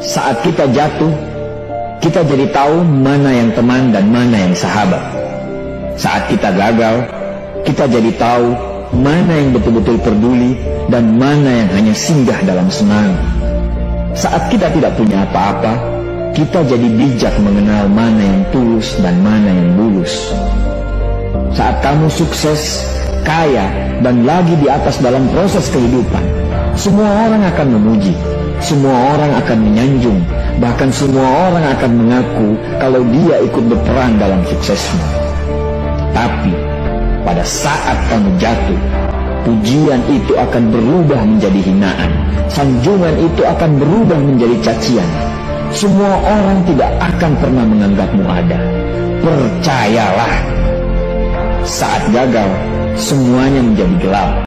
Saat kita jatuh, kita jadi tahu mana yang teman dan mana yang sahabat. Saat kita gagal, kita jadi tahu mana yang betul-betul peduli dan mana yang hanya singgah dalam senang. Saat kita tidak punya apa-apa, kita jadi bijak mengenal mana yang tulus dan mana yang bulus. Saat kamu sukses, kaya, dan lagi di atas dalam proses kehidupan, semua orang akan memuji, semua orang akan menyanjung, bahkan semua orang akan mengaku kalau dia ikut berperan dalam suksesmu. Tapi, pada saat kamu jatuh, pujian itu akan berubah menjadi hinaan, sanjungan itu akan berubah menjadi cacian. Semua orang tidak akan pernah menganggapmu ada. Percayalah, saat gagal, semuanya menjadi gelap.